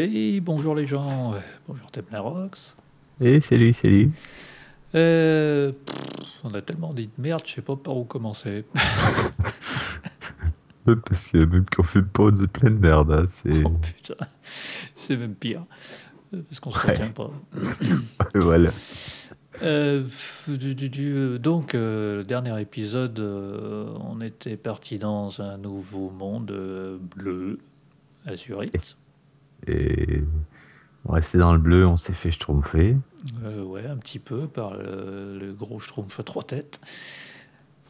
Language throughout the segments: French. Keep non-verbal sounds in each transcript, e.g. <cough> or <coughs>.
Hey, bonjour les gens. Euh, Bonjour Temnarox. Eh, salut, salut. Euh, pff, on a tellement dit de merde, je sais pas par où commencer. <laughs> Parce que même qu'on fait pas, on dit plein de merde. hein, C'est... Oh putain, c'est même pire. Euh, Parce qu'on se Ouais. retient pas. <laughs> voilà. Euh, pff, du- du- du- donc, euh, le dernier épisode, on était parti dans un nouveau monde bleu, azurite. Et on restait dans le bleu, on s'est fait schtroumpfer. Euh, ouais, un petit peu par le, le gros schtroumpf à trois têtes.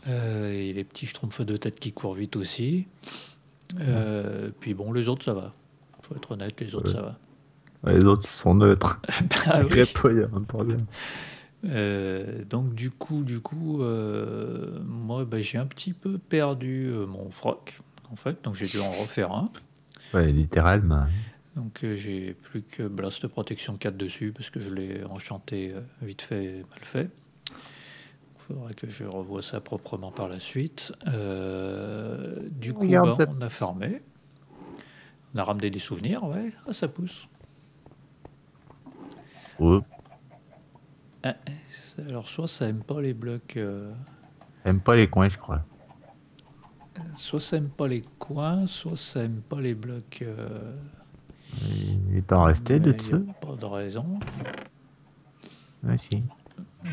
Euh, et les petits schtroumpfs de tête qui courent vite aussi. Euh, Puis bon, les autres, ça va. Faut être honnête, les autres, Ouais. ça va. Les autres sont neutres. <laughs> Ah <laughs> Il y oui. pas y a un problème. Euh, donc du coup, du coup, euh, moi, bah, j'ai un petit peu perdu euh, mon froc, en fait. Donc j'ai dû en refaire un. Ouais, littéralement. Donc euh, j'ai plus que Blast Protection 4 dessus parce que je l'ai enchanté euh, vite fait, mal fait. Il faudra que je revoie ça proprement par la suite. Euh, du coup, bah, ça on a farmé. On a ramené des souvenirs, ouais, ah, ça pousse. Ouais. Ah, alors soit ça aime pas les blocs, euh, Aime pas les coins, je crois. soit ça aime pas les coins, soit ça aime pas les blocs. Il t'en restait de mais y a ça Pas de raison. Ouais, si. Ouais,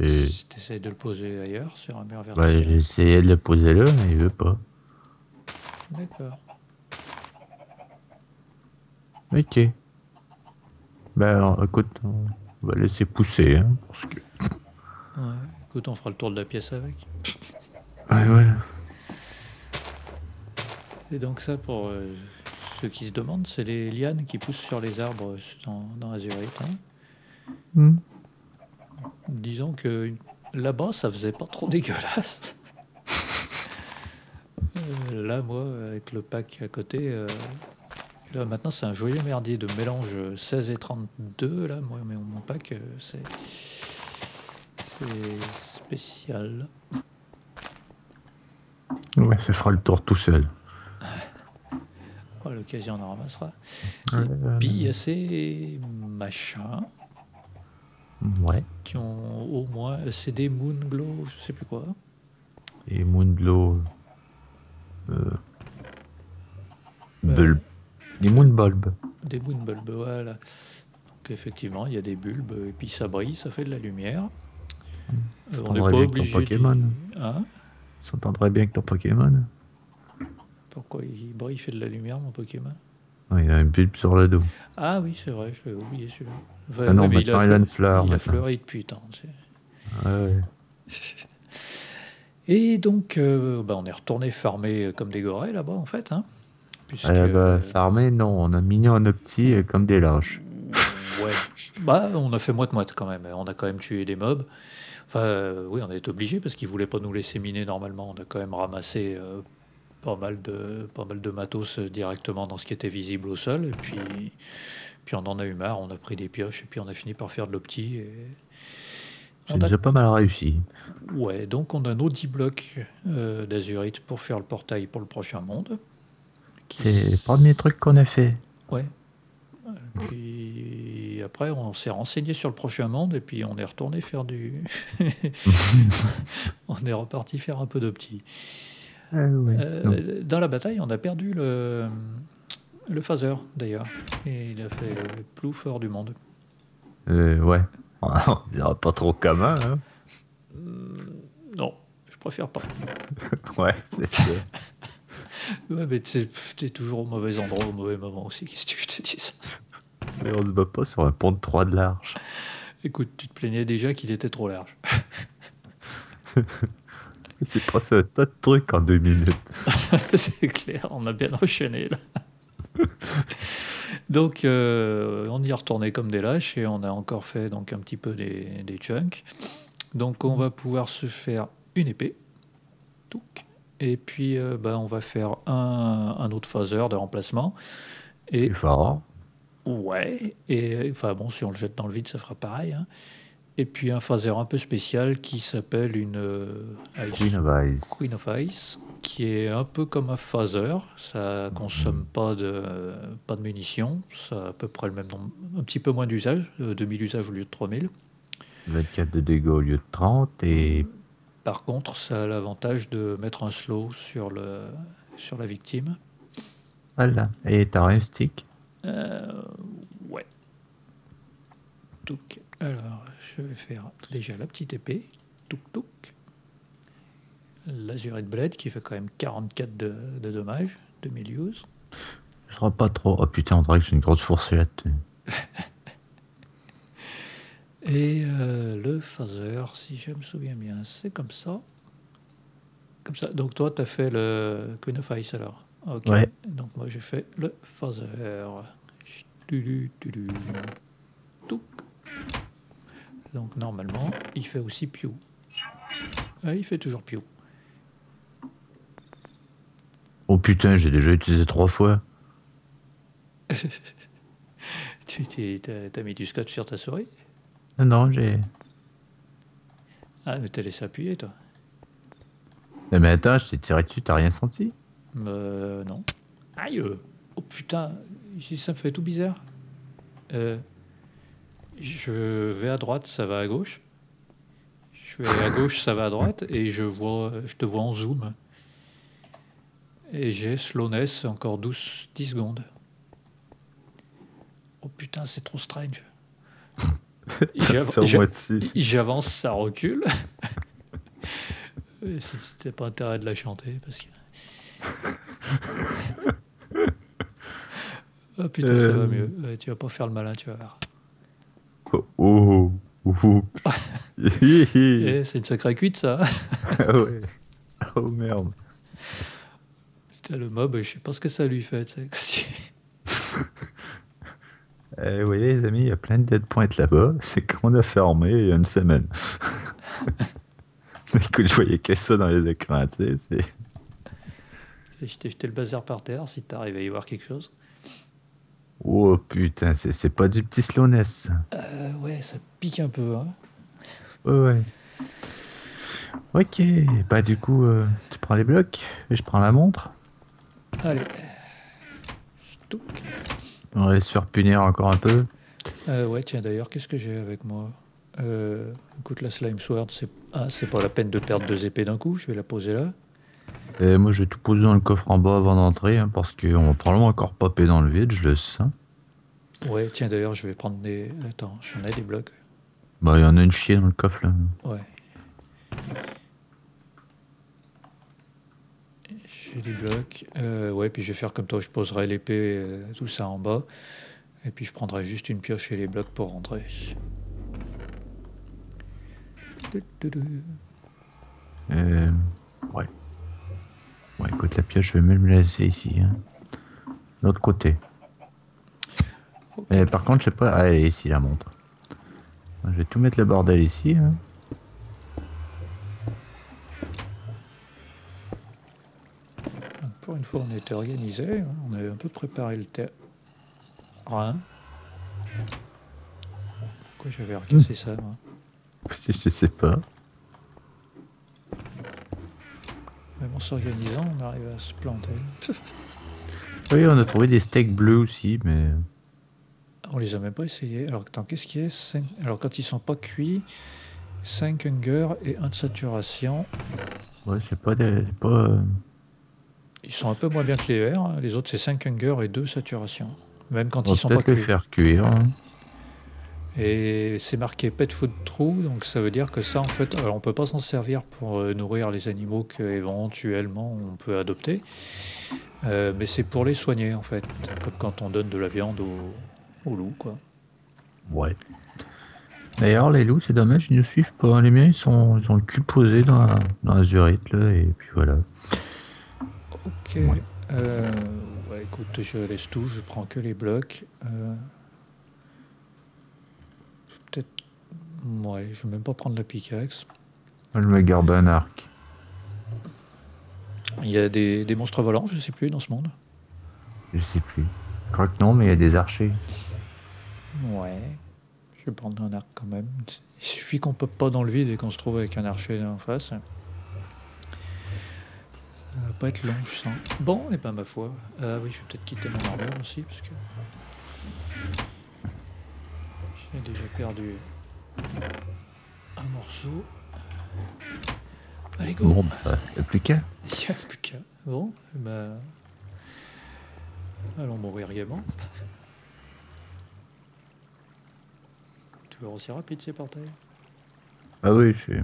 ouais. Et- Si t'essayes de le poser ailleurs, sur un mur Bah, vertical. j'ai essayé de le poser là, mais il veut pas. D'accord. Ok. Ben, alors, écoute, on va laisser pousser. Hein, parce que... Ouais. Écoute, on fera le tour de la pièce avec. Ouais, voilà. Et donc ça, pour euh, ceux qui se demandent, c'est les lianes qui poussent sur les arbres dans, dans Azurite. hein. Hmm. Disons que là-bas, ça faisait pas trop <laughs> dégueulasse. Euh, là, moi, avec le pack à côté, euh, là maintenant, c'est un joyeux merdier de mélange 16 et 32. Là, moi, mais mon pack, euh, c'est c'est spécial. Ouais, ça fera le tour tout seul. À l'occasion, on en ramassera. Ouais, Puis il y a ces machins ouais. qui ont au moins. C'est des Moonglow, je sais plus quoi. Et Moonblow. Euh, Ouais. bulb. Les Moonbulbs. Des Moonbulbs, voilà. Donc effectivement, il y a des bulbes, et puis ça brille, ça fait de la lumière. Euh, on n'est pas bien que ton obligé. Pokémon. Hein? Ça bien avec ton Pokémon. Pourquoi il brille, il fait de la lumière, mon Pokémon Ouais, il a un bulbe sur le dos. Ah oui, c'est vrai, je l'ai oublié celui-là. Enfin, Ah non, mais maintenant, il a une fleur, Il a fleuri depuis tant. ouais. <laughs> Et donc, euh, bah, on est retourné farmer comme des gorées là-bas, en fait. Hein, puisque, bah, euh, farmer, non. On a mignon nos petits euh, comme des lâches. <laughs> Ouais. Bah, on a fait moite-moite quand même. On a quand même tué des mobs. Enfin, euh, oui, on est obligé parce qu'ils voulaient pas nous laisser miner normalement. On a quand même ramassé euh, pas, mal de, pas mal de matos directement dans ce qui était visible au sol. Et puis, puis on en a eu marre. On a pris des pioches et puis on a fini par faire de l'opti. Et... C'est On a- déjà pas mal réussi. Ouais, donc on a nos 10 blocs euh, d'azurite pour faire le portail pour le prochain monde. Qui C'est le premier truc qu'on a fait. Ouais. Puis après, on s'est renseigné sur le prochain monde et puis on est retourné faire du. <laughs> <laughs> on est reparti faire un peu de petit. Euh, dans la bataille, on a perdu le, le phaser d'ailleurs. Et il a fait le plus fort du monde. Euh, ouais. <laughs> On dira pas trop comment, hein. Non, je préfère pas. <laughs> Ouais, c'est sûr. <laughs> Ouais, mais t'es t'es toujours au mauvais endroit au mauvais moment aussi. Qu'est-ce que je te dise Mais on se bat pas sur un pont de 3 de large. Écoute, tu te plaignais déjà qu'il était trop large. <laughs> C'est passé un tas de trucs en deux minutes. <laughs> c'est clair, on a bien enchaîné là. <laughs> donc euh, on y est retourné comme des lâches et on a encore fait donc un petit peu des, des chunks. Donc on va pouvoir se faire une épée. Et puis euh, bah, on va faire un, un autre phaser de remplacement. Et Plus fort. ouais, et enfin bon, si on le jette dans le vide, ça fera pareil. hein. Et puis un phaser un peu spécial qui s'appelle une euh, Ice- Queen of Ice. Queen of Ice, qui est un peu comme un phaser. Ça consomme pas de, pas de munitions. Ça a à peu près le même nombre, un petit peu moins d'usage, euh, 2000 usages au lieu de 3000. 24 de dégâts au lieu de 30 et Par contre, ça a l'avantage de mettre un slow sur, le, sur la victime. voilà. Et t'as un stick? Euh, ouais. Touc. Alors, je vais faire déjà la petite épée. Touc, touc. L'azurite blade qui fait quand même 44 de, de dommages, 2000 use. Je crois pas trop. Oh putain, on dirait que j'ai une grosse fourchette. <laughs> Et euh, le phaser, si je me souviens bien, c'est comme ça. Comme ça. Donc toi, tu as fait le Queen of Ice alors. Ok. Ouais. Donc moi, j'ai fait le phaser. Touc. Donc normalement, il fait aussi. Ah, il fait toujours Pew. Oh putain, j'ai déjà utilisé trois fois. <laughs> Tu t'es- t'as mis du scotch sur ta souris? Non, j'ai. Ah, mais t'as laissé appuyer, toi Mais, mais attends, je t'ai tiré dessus, t'as rien senti? Euh, non. Aïe euh. Oh putain, ça me fait tout bizarre. Euh, je vais à droite, ça va à gauche. Je vais à gauche, ça va à droite. Et je, vois, je te vois en zoom. Et j'ai slowness encore 12, 10 secondes. Oh putain, c'est trop strange. <laughs> J'avance, ça recule. <laughs> C'était pas intérêt de la chanter parce que. <laughs> Ah putain, ça va Euh. mieux. Ouais, tu vas pas faire le malin, tu vas voir. Oh, oh, oh. <laughs> Eh, c'est une sacrée cuite, ça. Ah ouais. Oh merde. Putain, le mob, je sais pas ce que ça lui fait. <laughs> Eh, vous voyez, les amis, il y a plein de dead points là-bas. C'est qu'on a fermé il y a une semaine. <laughs> Écoute, je voyais que ça dans les écrans, tu sais. t'ai jeté le bazar par terre si t'arrives à y voir quelque chose. Oh putain, c'est pas du petit slowness. Euh, ouais, ça pique un peu. Hein. Ouais, ouais. Ok, bah du coup, euh, tu prends les blocs et je prends la montre. Allez. On va se faire punir encore un peu. Euh, ouais, tiens, d'ailleurs, qu'est-ce que j'ai avec moi? Euh, Écoute, la Slime Sword, c'est ah, c'est pas la peine de perdre deux épées d'un coup. Je vais la poser là. Et moi, je vais tout poser dans le coffre en bas avant d'entrer, hein, parce qu'on va probablement encore popper dans le vide, je le sens. Ouais, tiens, d'ailleurs, je vais prendre des. Attends, j'en ai des blocs. Bah, il y en a une chier dans le coffre là. Ouais. J'ai des blocs. Euh, ouais, puis je vais faire comme toi, je poserai l'épée, euh, tout ça en bas. Et puis je prendrai juste une pioche et les blocs pour rentrer. Euh, ouais. Ouais, écoute, la pièce, je vais même la laisser ici. Hein. L'autre côté. Et par contre, je sais pas. Ah, elle est ici, la montre. Je vais tout mettre le bordel ici. hein. Pour une fois, on était organisé. hein, On avait un peu préparé le terrain. Pourquoi j'avais recassé ça moi? <laughs> Je sais pas. Même en s'organisant, on arrive à se planter. <laughs> Oui, on a trouvé des steaks bleus aussi, mais. On les a même pas essayés. Alors, attends, qu'est-ce qu'il y a Cinq- Alors, quand ils sont pas cuits, 5 hunger et 1 de saturation. Ouais, c'est pas des. Pas, euh, Ils sont un peu moins bien que les verts. hein. Les autres, c'est 5 hunger et 2 saturation. Même quand On ils sont pas cuits. faire cuire. hein. Et c'est marqué pet food true, donc ça veut dire que ça, en fait, alors on peut pas s'en servir pour euh, nourrir les animaux qu'éventuellement on peut adopter, Euh, mais c'est pour les soigner, en fait, comme quand on donne de la viande au, au loup, quoi. Ouais. D'ailleurs, les loups, c'est dommage, ils ne suivent pas. Les miens, ils, sont, ils ont le cul posé dans la, dans la zurite, là, et puis voilà. Ok. Ouais. Euh, ouais, écoute, je laisse tout, je prends que les blocs. Euh, Peut-être. Ouais, je vais même pas prendre la pickaxe. Je me garde un arc. Il y a des, des monstres volants, je sais plus, dans ce monde. Je sais plus. Je crois que non, mais il y a des archers. Ouais. Je vais prendre un arc quand même. Il suffit qu'on pop pas dans le vide et qu'on se trouve avec un archer en face. Ça va pas être long, je sens. Bon, et pas ma foi. Ah oui, je vais peut-être quitter mon armure aussi, parce que... J'ai déjà perdu un morceau. Allez, go Bon, bah, y a plus qu'à. <laughs> Il n'y a plus qu'à. Bon, ben... Allons mourir gaiement. Toujours aussi rapide ces portails. Ah oui, c'est.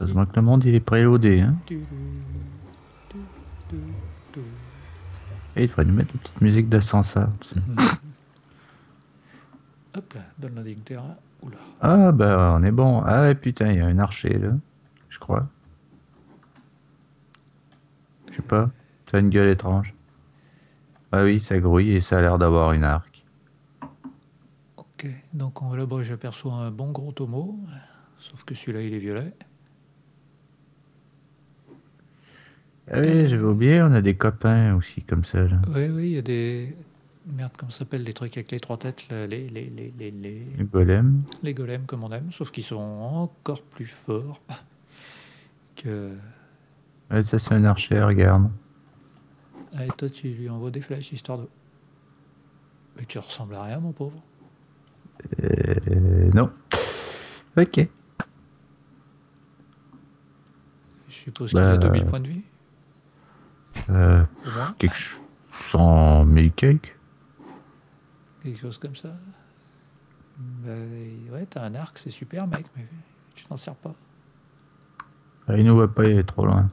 Heureusement que le monde il est préloadé, hein. Du- du- du- du- Et il faudrait nous mettre une petite musique d'ascenseur. <laughs> Hop là, donne la terrain. Oula. Ah bah on est bon. Ah putain, il y a un archer là, je crois. Je sais pas, ça a une gueule étrange. Ah oui, ça grouille et ça a l'air d'avoir une arc. Ok, donc là-bas j'aperçois un bon gros tomo. Sauf que celui-là il est violet. Ah oui, j'avais oublié, on a des copains aussi comme ça. Là. Oui, oui, il y a des. Merde, comment ça s'appelle les trucs avec les trois têtes les, les, les, les, les, Les golems. les golems comme on aime, sauf qu'ils sont encore plus forts <laughs> que. Ouais, ça c'est un archer, regarde. Ah, et toi tu lui envoies des flèches histoire de. Mais tu ressembles à rien, mon pauvre. Euh, non. Ok. Je suppose qu'il Bah, a 2000 points de vie, Euh, au moins. quelque chose. 100 000 quelques. Quelque chose comme ça. Bah, ouais, t'as un arc, c'est super, mec, mais tu t'en sers pas. Ah, il ne voit pas, il est trop loin.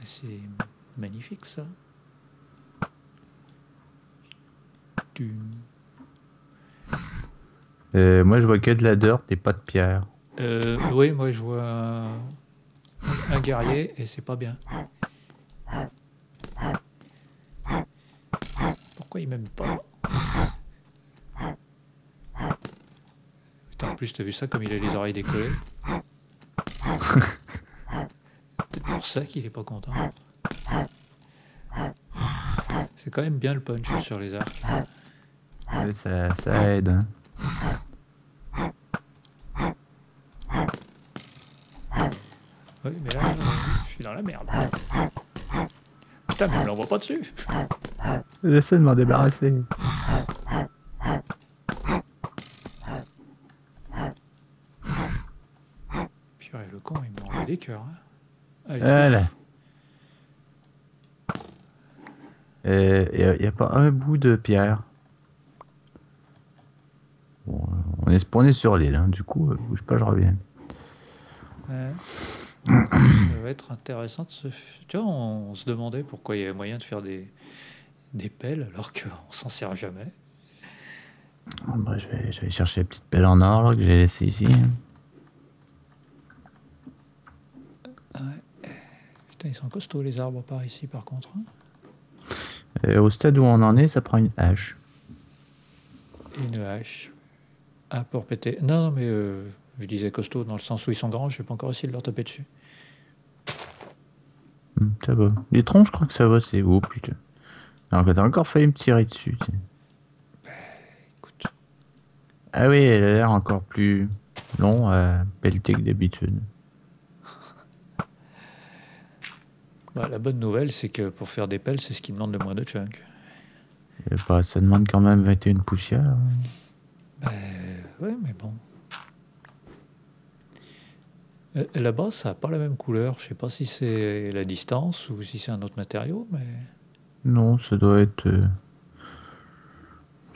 Mais C'est magnifique, ça. Tu... Euh, moi je vois que de la dirt et pas de pierre. Euh, oui, moi, je vois un, un guerrier et c'est pas bien. Pourquoi il m'aime pas? Putain, en plus, t'as vu ça comme il a les oreilles décollées Peut-être pour ça qu'il est pas content. C'est quand même bien le punch sur les arcs. Ouais, ça, ça aide. hein. Oui, mais là, je suis dans la merde. Putain, mais on l'envoie pas dessus. J'essaie de m'en débarrasser. Purée, le con, il m'envoie des cœurs. hein. Allez. Il n'y a, pas un bout de pierre. Bon, on est spawné sur l'île, hein, du coup, euh, bouge pas, je reviens. Ouais. Ça va être intéressant de se. Tu vois, on, on se demandait pourquoi il y avait moyen de faire des, des pelles alors qu'on <laughs> s'en sert jamais. Ah, bah, je, vais, je vais chercher la petite pelle en or là, que j'ai laissée ici. hein. Putain, ils sont costauds les arbres par ici par contre. hein. Et au stade où on en est, ça prend une hache. Une hache. Ah, pour péter. Non, non, mais euh, je disais costaud dans le sens où ils sont grands, je vais pas encore essayer de leur taper dessus. Hmm, ça va. Les troncs, je crois que ça va, c'est haut, putain. Alors que t'as encore failli me tirer dessus. tiens. Écoute. Ah oui, elle a l'air encore plus long à pelleter que d'habitude. Bah, la bonne nouvelle, c'est que pour faire des pelles, c'est ce qui demande le moins de chunk. Et bah, ça demande quand même 21 poussières. Bah, ouais, mais bon. Euh, Là-bas, ça n'a pas la même couleur. Je sais pas si c'est la distance ou si c'est un autre matériau, mais. Non, ça doit être. euh,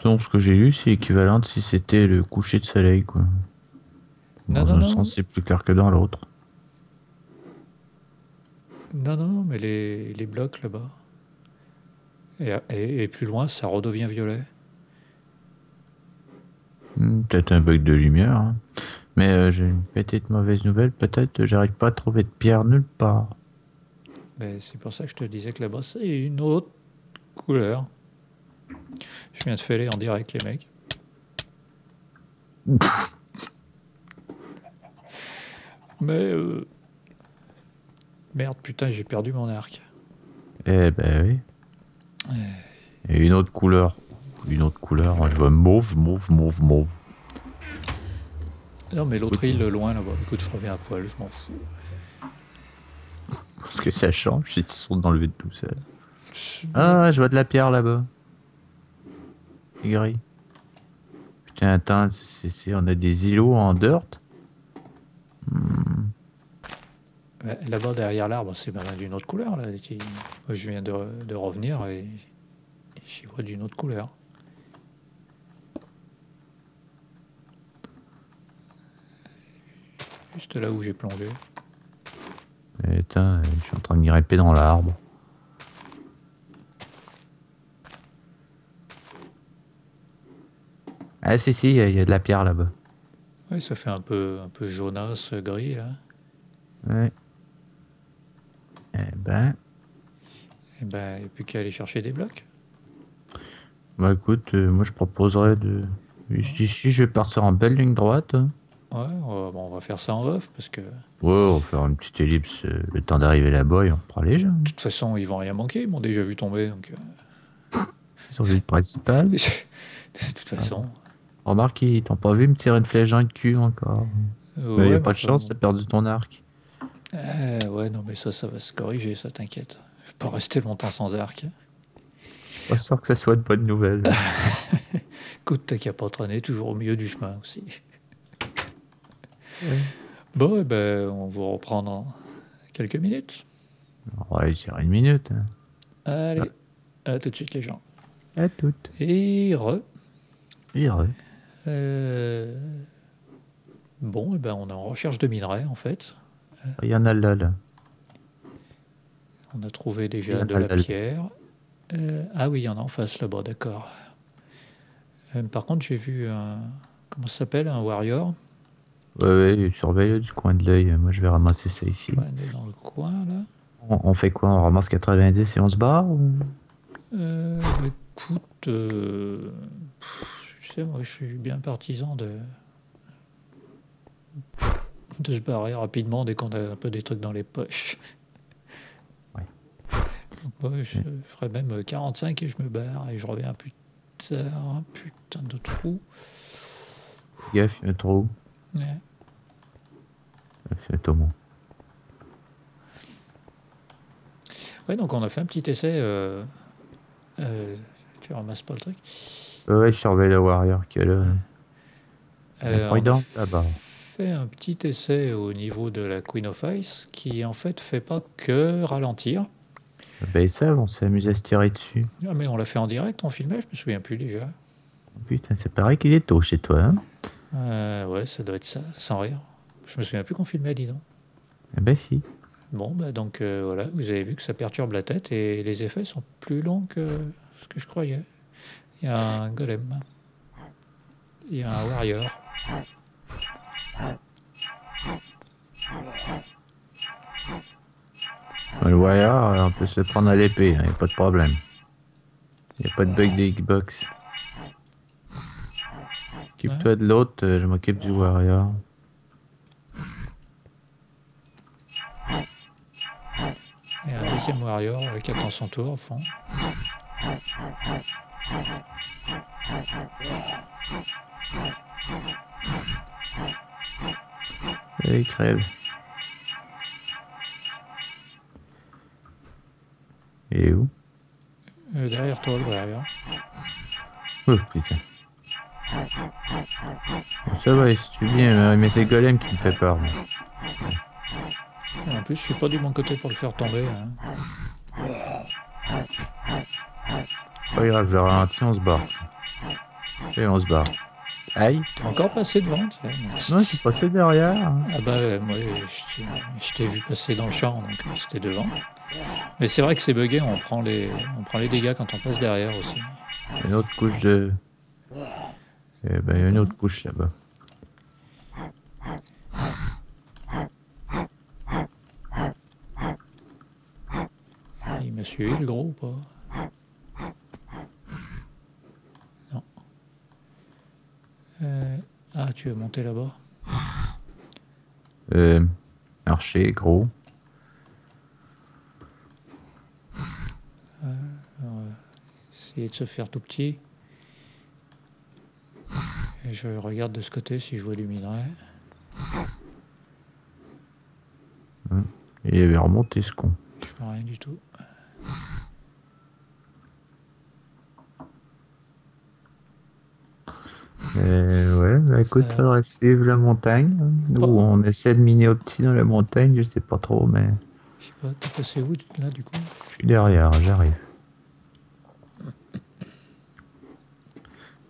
Selon ce que j'ai lu, c'est équivalent de si c'était le coucher de soleil, quoi. Non, dans non, un non. sens, c'est plus clair que dans l'autre. Non, non, mais les, les blocs là-bas. Et, et- et plus loin, ça redevient violet. Hmm, peut-être un bug de lumière. hein. Mais euh, j'ai une petite mauvaise nouvelle. Peut-être euh, j'arrive pas à trouver de pierre nulle part. Ben, c'est pour ça que je te disais que là-bas, c'est une autre couleur. Je viens de fêler en direct, les mecs. <laughs> Mais. euh, Merde, putain, j'ai perdu mon arc. Eh ben oui. Et une autre couleur. d'une autre couleur. Je vois mauve, mauve, mauve, mauve. Non, mais l'autre île, loin là-bas. Écoute, je reviens à poil, je m'en fous. Parce que ça change si tu sautes dans le vide tout seul. Ah, je vois de la pierre là-bas. C'est gris. Putain, attends, c'est- c'est- on a des îlots en dirt. Hmm. Là-bas, derrière l'arbre, c'est ben, d'une autre couleur. Là. Moi, je viens de, de revenir et j'y vois d'une autre couleur. Juste là où j'ai plongé. Je suis en train de grimper dans l'arbre. Ah si si, il y, a- il y a de la pierre là-bas. Ouais, ça fait un peu, un peu jaunasse, gris. Là. Ouais. Eh ben, Et ben, et plus qu'à aller chercher des blocs. bah écoute, euh, moi je proposerais de... Ici, je vais partir en belle ligne droite. hein. Ouais, on va, bon, on va faire ça en off parce que de Ouais, on va faire une petite ellipse euh, le temps d'arriver là-bas et on reprend les gens. toute façon, ils vont rien manquer. Ils m'ont déjà vu tomber. Donc, euh, <laughs> Sur le principal. <laughs> de toute façon. Remarque, ils t'ont pas vu me tirer une flèche dans le cul encore. euh, Mais y ouais, a pas de chance, t'as perdu ton arc. Euh, ouais, non, mais ça, ça va se corriger, ça t'inquiète. Je pas rester longtemps sans arc. Pas sûr que ça soit de bonnes nouvelles. <laughs> Écoute, t'as qu'à pas traîner toujours au milieu du chemin aussi. Bon, eh ben, on va reprendre en quelques minutes. ouais, j'irai une minute. hein. Allez, à tout de suite les gens. À toutes. Et re. J'irai. euh, Bon, eh ben, on est en recherche de minerais en fait. Il y en a là, là. On a trouvé déjà de la pierre. Euh, ah oui, il y en a en face là-bas, d'accord. Euh, par contre, j'ai vu un. Comment ça s'appelle Un warrior? Ouais, ouais, surveille du coin de l'œil. Moi, je vais ramasser ça ici. Ouais, dans le coin là. On, on fait quoi? On ramasse 90 et on se barre ou... Euh, écoute, tu sais, moi je suis bien partisan de, de se barrer rapidement dès qu'on a un peu des trucs dans les poches. Ouais, je ferais même 45 et je me barre et je reviens plus tard. Putain de trou. Gaffe, a un trou. Ouais. C'est au moins. Ouais, donc on a fait un petit essai. euh, euh, tu ramasses pas le truc Ouais, je surveille le warrior qui est là. Euh, on a Prudent, là-bas. Fait un petit essai au niveau de la Queen of Ice qui en fait fait pas que ralentir. Ben, ils savent, on s'est amusé à se tirer dessus. Ah, mais on l'a fait en direct, on filmait, je me souviens plus déjà. Putain, c'est pareil qu'il est tôt chez toi, hein Euh, ouais, ça doit être ça, sans rire. Je me souviens plus qu'on filmait, dis donc. Eh ben si. Bon, bah donc euh, voilà, vous avez vu que ça perturbe la tête et les effets sont plus longs que ce que je croyais. Il y a un golem. Il y a un warrior. Le warrior, euh, on peut se prendre à l'épée, il n'y a pas de problème. Il n'y a pas de bug des Xbox. Occupe-toi de l'autre, euh, je m'occupe du warrior. A un deuxième warrior euh, qui attend son tour au fond. Et il crève. Et où? Euh, derrière toi, warrior. Oh putain. Ça va, si tu viens, euh, mais c'est Golem qui me fait peur. Et en plus, je suis pas du bon côté pour le faire tomber. hein. Pas grave, je ralentis, on se barre. Et on se barre. Aïe T'es encore passé devant tiens. Non, je suis passé derrière. Ah bah euh, moi je t'ai- vu passer dans le champ donc euh, c'était devant. Mais c'est vrai que c'est bugué, on prend les on prend les dégâts quand on passe derrière aussi. Une autre couche de... Eh ben, il y a une autre couche là-bas. Il m'a suivi le gros ou pas? Euh, ah tu veux monter là-bas? Euh, archer, gros. Essayer de se faire tout petit. Et je regarde de ce côté si je vois du minerai. Il avait remonté ce con. Je vois rien du tout. Euh, ouais, bah écoute, Euh. alors suivre la montagne. Nous, Bon. on essaie de miner au petit dans la montagne, je sais pas trop, mais Je sais pas, t'es passé où là du coup? je suis derrière, j'arrive.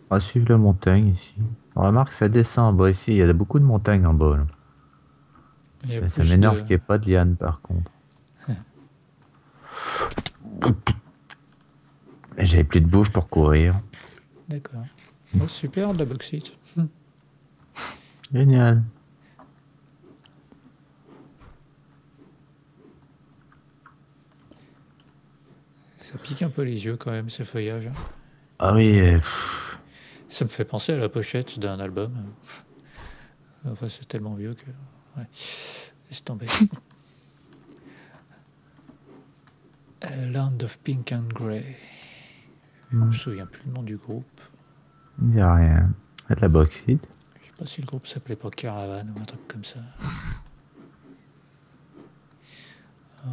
On va suivre la montagne ici. On remarque ça descend en bas ici, il y a beaucoup de montagnes en bas. là. Ça m'énerve de- qu'il n'y ait pas de liane par contre. <laughs> J'avais plus de bouffe pour courir. D'accord. Oh, super, de la bauxite. Génial. Ça pique un peu les yeux quand même, ces feuillages. hein. Ah oui, euh, Ça me fait penser à la pochette d'un album. Enfin, c'est tellement vieux que. Ouais. Laisse tomber. <laughs> Land of Pink and Grey. Je me souviens plus le nom du groupe. Il n'y a rien. Il y a de la bauxite. Je sais pas si le groupe s'appelait pas Caravan ou un truc comme ça.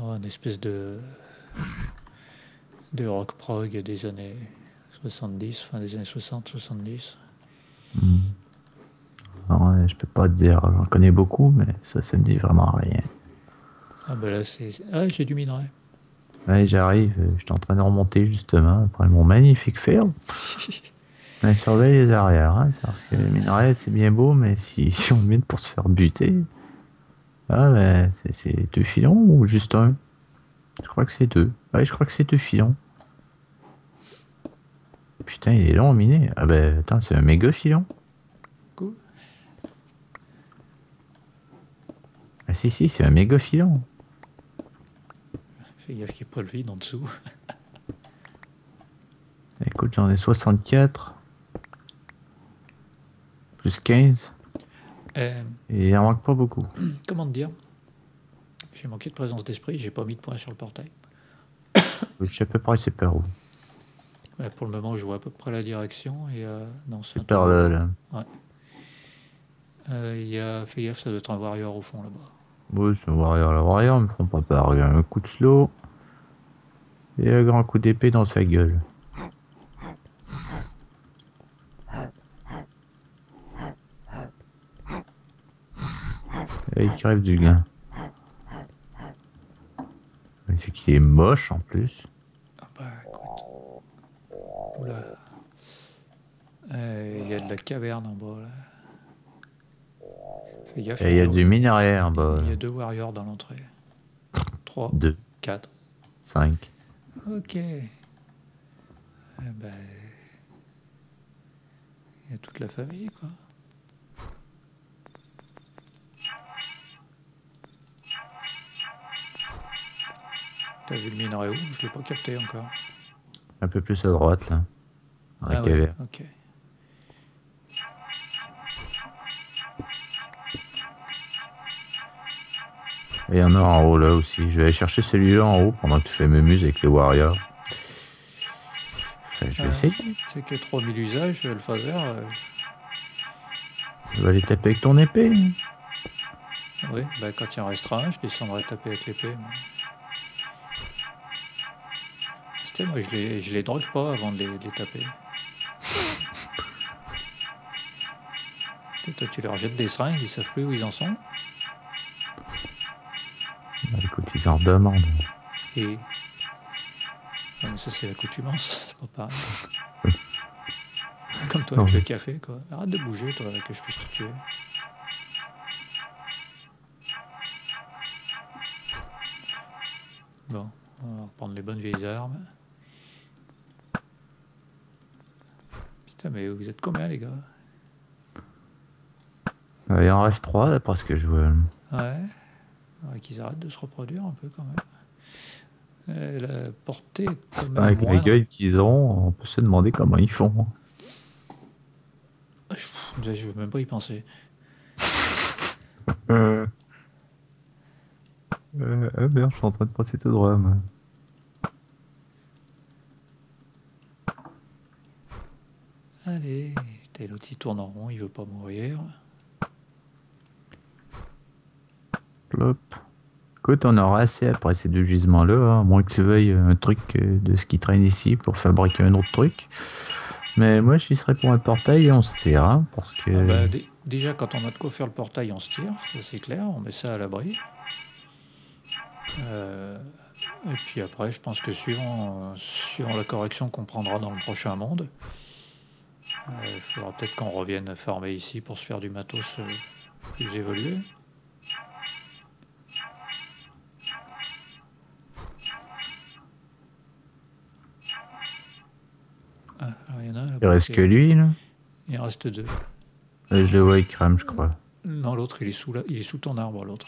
Oh, une espèce de. de rock prog des années 70, fin des années 60, 70. Alors, euh, je peux pas te dire, j'en connais beaucoup, mais ça, ça me dit vraiment rien. Ah, bah là, c'est. Ah, j'ai du minerai. Ouais, j'arrive, je suis en train de remonter justement après mon magnifique ferme. <laughs> On surveille les arrières, hein, parce que les minerais c'est bien beau, mais si, <laughs> si on mine pour se faire buter, ah ben, c'est- deux filons ou juste un? Je crois que c'est deux. Ouais, je crois que c'est deux filons. Putain, il est long à miner. Ah ben, attends, c'est un méga filon. Cool. Ah si, si, c'est un méga filon. Fais gaffe qu'il n'y ait pas le vide en dessous. Écoute, j'en ai 64. Plus 15. Euh, Et il en manque pas beaucoup. <clears throat> comment te dire? J'ai manqué de présence d'esprit, j'ai pas mis de point sur le portail. <coughs> Je sais à peu près c'est par où. Ouais, pour le moment, je vois à peu près la direction. Et, euh, non, c'est un par là, là. Euh, Il y a, fais gaffe, ça doit être un warrior au fond là-bas. Oui, c'est Warrior. La Warrior, ils me font pas peur. Il y a un coup de slow. Et un grand coup d'épée dans sa gueule. Et il crève du gain. C'est qu'il est moche en plus. Ah bah écoute. Oula. Euh, Il y a de la caverne en bas là. Fais gaffe. Et il y a là-haut. du minerai en bas. Il y a deux warriors dans l'entrée. 3, 2, 4. 5. Ok. Eh ben, il y a toute la famille, quoi. Vu le minerai où Je l'ai pas capté encore. Un peu plus à droite là. Ah ouais, ok. Et il y en a en haut là aussi. Je vais aller chercher celui-là en haut pendant que tu fais mémuse avec les warriors. Enfin, je vais Ouais. essayer. C'est que 3000 usages, le phaser. euh, Tu vas aller taper avec ton épée. oui, bah, quand il en restera un, je descendrai taper avec l'épée. Tu sais, moi, je les, je les drogue pas avant de les, de les taper. Tu sais, toi, tu leur jettes des seringues, ils savent plus où ils en sont. Bah, écoute, ils en redemandent. Et. Non, mais ça, c'est l'accoutumance, <laughs> c'est pas pareil. <laughs> Comme toi avec le café, quoi. Arrête de bouger, toi, que je puisse te tuer. Bon, on va reprendre les bonnes vieilles armes. Putain, mais vous êtes combien, les gars? Euh, Il en reste trois d'après ce que je vois. Ouais. Ouais, qu'ils arrêtent de se reproduire un peu, quand même. Euh, la portée, est quand même Avec la moindre. gueule qu'ils ont, on peut se demander comment ils font. Ah, Je je veux même pas y penser. <laughs> Euh... Euh, ah merde, je suis en train de passer tout droit. moi. Allez, l'autre il tourne en rond, il veut pas mourir. Plop. Écoute, on aura assez après ces deux gisements-là, hein, à moins que tu veuilles un truc euh, de ce qui traîne ici pour fabriquer un autre truc. Mais moi, j'y serais pour un portail et on se tire, hein, parce que... Ah bah, dé- déjà, quand on a de quoi faire le portail, on se tire, c'est clair, on met ça à l'abri. Euh, et puis après, je pense que suivant, euh, suivant la correction qu'on prendra dans le prochain monde, il faudra peut-être qu'on revienne farmer ici pour se faire du matos euh, plus évolué. Ah, il y en a un Il là-bas reste que lui, là. Il reste deux. Euh, Je le vois, il crame, je crois. Non, l'autre, il est sous la... il est sous ton arbre, l'autre.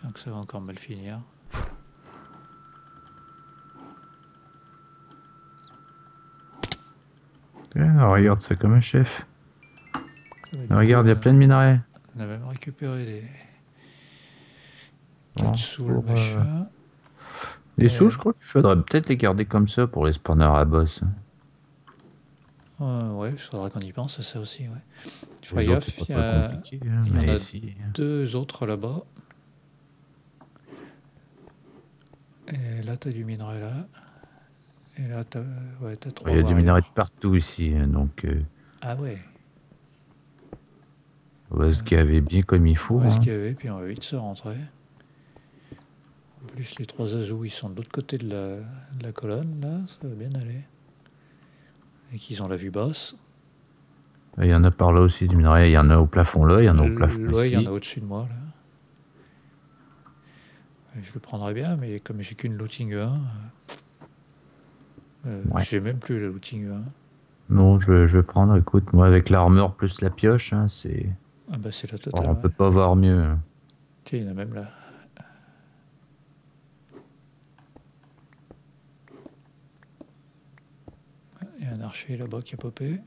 Je sens que ça va encore mal finir. Ah, regarde ça comme un chef. Ah, regarde, il y a plein de minerais. hein. On a même récupéré des, Bon, sous le pour, machin. Les Euh, sous, je crois qu'il faudrait peut-être les garder comme ça pour les spawners à boss. Euh, ouais, il faudra qu'on y pense à ça aussi. Ouais. Fais Les autres, gaffe, c'est il y a hein, il y en a ici, deux autres là-bas. Là, t'as du minerai là. Et là, t'as ouais, t'as trois. il y a du minerai de partout ici, hein, donc euh, Ah ouais, on va se gaver bien comme il faut. on va se hein. gaver, puis on va vite se rentrer. En plus, les trois azous, ils sont de l'autre côté de la, de la colonne, là, ça va bien aller. Et qu'ils ont la vue basse. Il y en a par là aussi du minerai. Il y en a au plafond là, il y en a au plafond Ouais, il y en a au-dessus de moi, là. Je le prendrais bien, mais comme j'ai qu'une looting 1, euh, Ouais. j'ai même plus la looting 1. Non, je, je vais prendre, écoute, moi avec l'armure plus la pioche, hein, c'est. Ah bah c'est la on totale. ouais. peut pas voir mieux. hein. Tiens, il y en a même là. Il y a un archer là-bas qui a popé.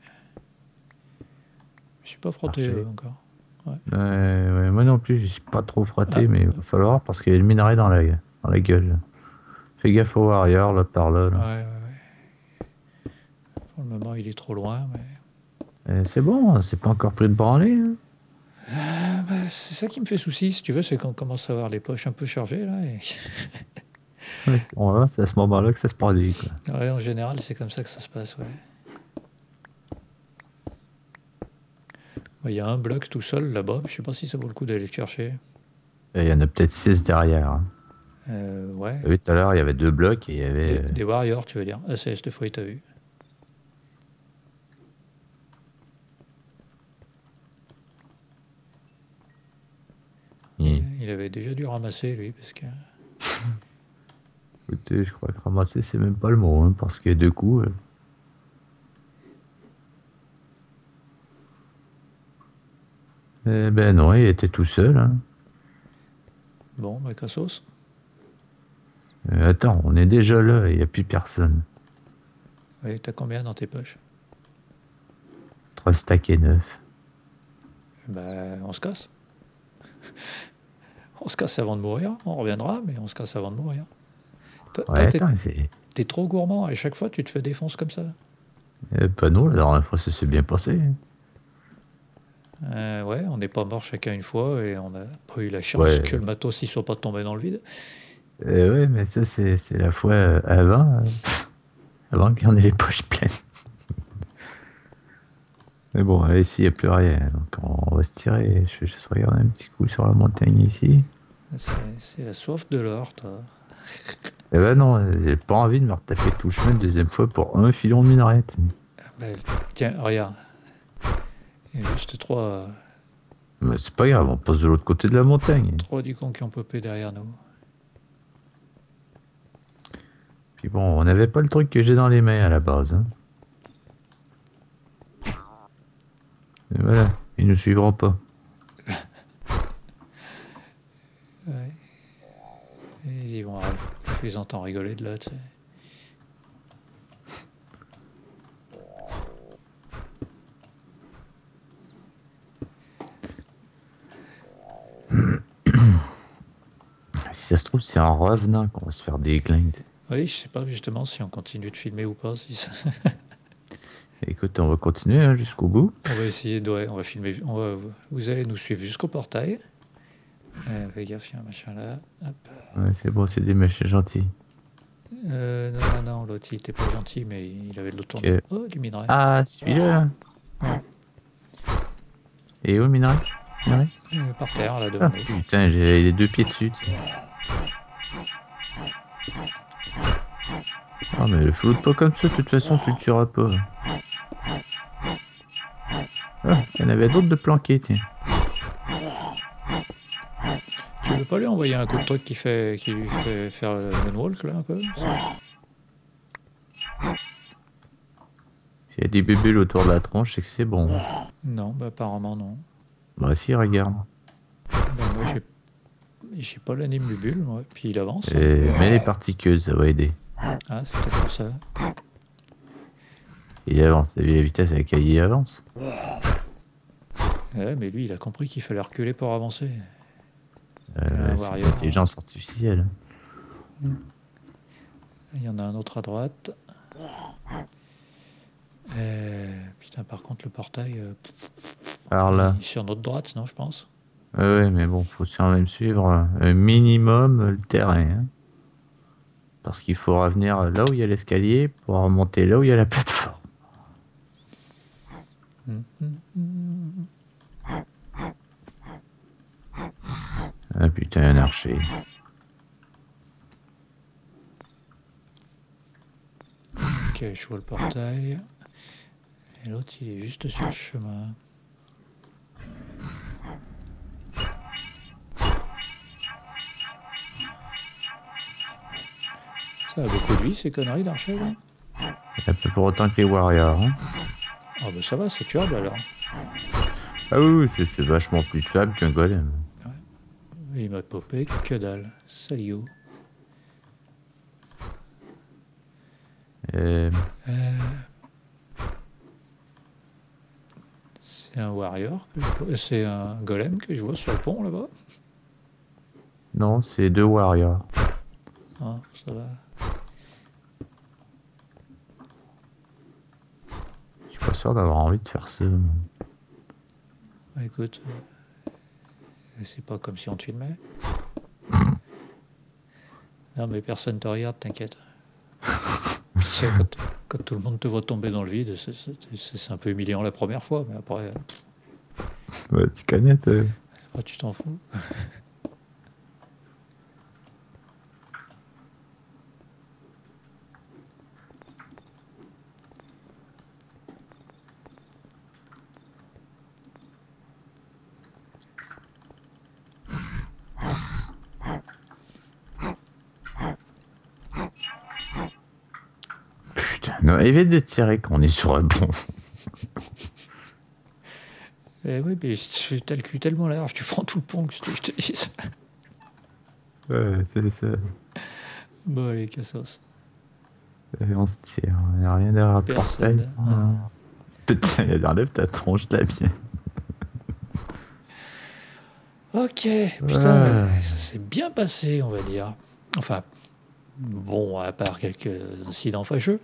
Je suis pas frotté euh, encore. Ouais, ouais, moi non plus, je suis pas trop frotté, Ah. mais il va falloir parce qu'il y a le minerai dans la, dans la gueule. Fais gaffe au warrior là par là. là. Ouais, ouais, ouais. Pour le moment, il est trop loin, mais. Euh, c'est bon, c'est pas encore pris de branler. hein. Ah, bah, c'est ça qui me fait souci, si tu veux, c'est qu'on commence à avoir les poches un peu chargées là. Et... <laughs> Ouais, c'est à ce moment-là que ça se produit. Quoi. Ouais, en général, c'est comme ça que ça se passe, ouais. Il y a un bloc tout seul là-bas, je sais pas si ça vaut le coup d'aller le chercher. Et Il y en a peut-être 6 derrière. hein. Euh, ouais. T'as vu tout à l'heure, il y avait deux blocs et il y avait. Des, euh, des warriors, tu veux dire. Ah, c'est cette fois, t'as vu. il- Il avait déjà dû ramasser, lui, parce que... <laughs> Écoutez, je crois que ramasser, c'est même pas le mot, hein, parce que deux coups. euh, Eh ben non, il était tout seul. hein. Bon, bah, Cassos. Euh, attends, on est déjà là, il n'y a plus personne. Ouais, t'as combien dans tes poches? 3 stacks et 9. Bah, on se casse. <laughs> on se casse avant de mourir. On reviendra, mais on se casse avant de mourir. Ouais, t'es, trop gourmand. À chaque fois, tu te fais défoncer comme ça. Euh, pas nous, la dernière fois, ça s'est bien passé. Euh, ouais, on n'est pas mort chacun une fois et on n'a pas eu la chance Ouais. que le matos ne soit pas tombé dans le vide. Euh, ouais, mais ça, c'est la fois euh, avant. euh, avant qu'on ait les poches pleines. <laughs> mais bon, ici, il n'y a plus rien. Donc, on va se tirer. Je vais juste regarder un petit coup sur la montagne ici. C'est, la soif de l'or, toi. <laughs> Eh ben non, j'ai pas envie de me retaper tout le chemin une deuxième fois pour un filon de minarette. Ben, tiens, regarde. Il y a juste trois, Mais c'est pas grave, on passe de l'autre côté de la montagne. trois du con qui ont popé derrière nous. Puis bon, on n'avait pas le truc que j'ai dans les mains à la base. hein. Et voilà, ils nous suivront pas. <laughs> Ouais. Ils y vont. Je les entends rigoler de là, tu sais. Ça se trouve, c'est en revenant qu'on va se faire des glindes. Oui, je sais pas justement si on continue de filmer ou pas. Si ça- <laughs> Écoute, on va continuer hein, jusqu'au bout. On va essayer de. ouais, on va filmer. on va- vous allez nous suivre jusqu'au portail. Euh, fais gaffe, il y a un machin là. Hop. Ouais, c'est bon, c'est des méchants gentils. Euh, non, non, non, l'autre il était pas gentil, mais il avait de l'autre. Oh, du minerai. Ah, celui-là. Ouais. Et où, minerai Minerai? Euh, par terre, là devant Ah, putain, j'ai les deux pieds dessus. Ah, mais flotte pas comme ça, de toute façon, tu le tueras pas. Ah, il y en avait d'autres de planqués, tiens. Tu veux pas lui envoyer un coup de truc qui, fait, qui lui fait faire le moonwalk là un peu? S'il y a des bébés autour de la tronche, c'est que c'est bon. Non, bah apparemment non. Bah si, regarde. Bah, moi j'ai. Pas l'anime du bulle, moi. Puis il avance. hein. Mais les particules, ça va aider. Ah, c'est peut-être pour ça. Il avance, t'as vu la vitesse avec laquelle il avance Ouais, mais lui, il a compris qu'il fallait reculer pour avancer. euh, C'est warrior. l'intelligence artificielle. Il y en a un autre à droite. Euh, putain, par contre, le portail, euh, Alors là, sur notre droite, non, je pense. ouais, ouais, mais bon, faut quand même suivre un minimum le terrain. hein. Parce qu'il faut revenir là où il y a l'escalier pour remonter là où il y a la plateforme. Ah putain, un archer. Ok, je vois le portail. Et l'autre, il est juste sur le chemin. Ça a beaucoup de vie, ces conneries d'archer, là C'est un peu pour autant que les warriors. hein. Ah bah ça va, c'est tuable alors. Ah oui, oui, c'est- vachement plus tuable qu'un golem. Il m'a popé que dalle. Salut. Euh, Euh, C'est un warrior, je c'est un golem que je vois sur le pont là-bas? non, c'est deux warriors. Ah, ça va. Je suis pas sûr d'avoir envie de faire ça. Bah, écoute, euh, c'est pas comme si on te filmait. <laughs> non, mais personne te regarde, t'inquiète. Tu sais, quand, quand tout le monde te voit tomber dans le vide, c'est- un peu humiliant la première fois, mais après, euh, Ouais, tu connais, toi. après, tu t'en fous. Putain, non, évite de tirer quand on est sur un pont. <laughs> Eh oui, mais tu- t'as le cul tellement large, tu prends tout le pont que je te, te dise. Ouais, c'est ça. Bon, allez, cassos. Et on se tire. Il n'y a rien derrière le Personne. portail. Ah. Putain, il enlève ta tronche de la mienne. Ok, putain, Ouais. ça s'est bien passé, on va dire. Enfin, bon, à part quelques incidents fâcheux.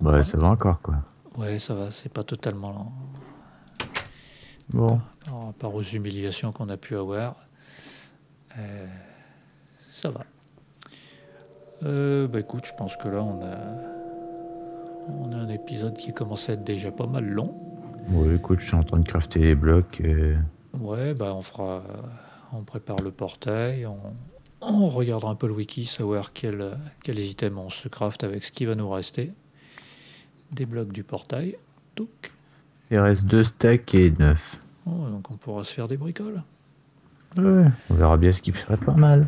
Ouais, ça va encore, quoi. Ouais, ça va, c'est pas totalement. Bon. Par rapport aux humiliations qu'on a pu avoir. Euh, ça va. Euh, bah écoute, je pense que là, on a, on a un épisode qui commence à être déjà pas mal long. Ouais, écoute, je suis en train de crafter les blocs. Ouais, bah on fera, on prépare le portail, on, on regardera un peu le wiki, savoir quel- quels items on se craft avec ce qui va nous rester. Des blocs du portail. Touc. Il reste deux stacks et neuf. Oh, donc on pourra se faire des bricoles. Ouais, on verra bien ce qui serait pas mal.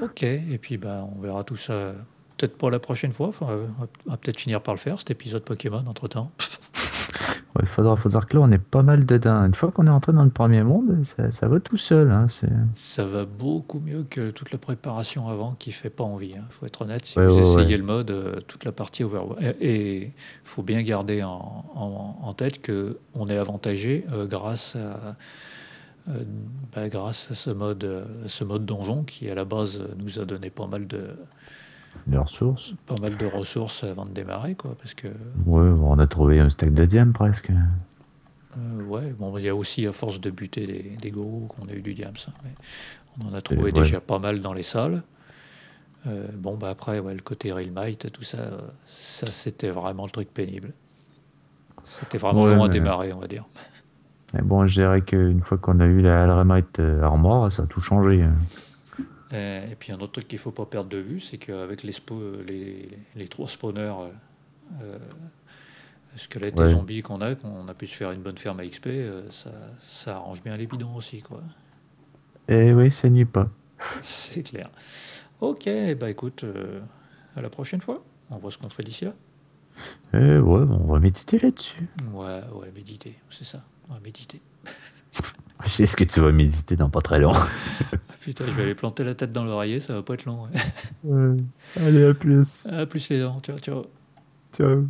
Ok, et puis bah on verra tout ça peut-être pour la prochaine fois. Enfin, on va- peut-être finir par le faire, cet épisode Pokémon entre <laughs> Il faudra, faudra que là, on est pas mal dedans. Une fois qu'on est entré dans le premier monde, ça, ça va tout seul. Hein, Ça va beaucoup mieux que toute la préparation avant qui fait pas envie. Il faut être honnête, si Ouais, vous ouais, essayez ouais. le mode, euh, toute la partie Overwatch. Et il faut bien garder en, en- en tête que on est avantagé euh, grâce à, euh, bah, grâce à ce mode, ce mode donjon qui à la base nous a donné pas mal de, Les ressources. pas mal de ressources avant de démarrer, quoi. Parce que Ouais, on a trouvé un stack de presque. euh, ouais, bon, il y a aussi à force de buter des, des gourous qu'on a eu du diams. hein, mais on en a trouvé ouais. déjà pas mal dans les salles. Euh, bon, bah après, ouais, le côté Realmite, tout ça, euh, ça c'était vraiment le truc pénible. C'était vraiment Ouais, long à démarrer, on va dire. Mais bon, je dirais qu'une fois qu'on a eu la Alramite Armor, ça a tout changé. Euh, Et puis un autre truc qu'il faut pas perdre de vue, c'est qu'avec les, les, les trois spawners euh, euh, squelettes Ouais. et zombies qu'on a, qu'on a pu se faire une bonne ferme à XP, euh, ça, ça arrange bien les bidons aussi, quoi. Eh oui, ça n'y est pas. <laughs> C'est clair. Ok, bah écoute, euh, à la prochaine fois. On voit ce qu'on fait d'ici là. Eh ouais, on va méditer là-dessus. Ouais, ouais, méditer, c'est ça. On va méditer. <laughs> Je sais ce que tu vas méditer dans pas très long. <laughs> Putain, je vais aller planter la tête dans l'oreiller, ça va pas être long. ouais. Allez, à plus. À plus les dents, ciao, ciao. Ciao.